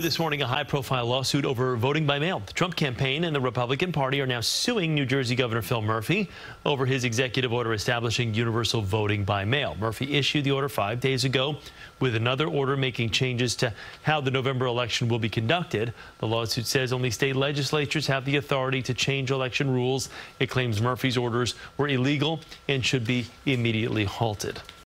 This morning, a high profile lawsuit over voting by mail. The Trump campaign and the Republican Party are now suing New Jersey Governor Phil Murphy over his executive order establishing universal voting by mail. Murphy issued the order five days ago with another order making changes to how the November election will be conducted. The lawsuit says only state legislatures have the authority to change election rules. It claims Murphy's orders were illegal and should be immediately halted.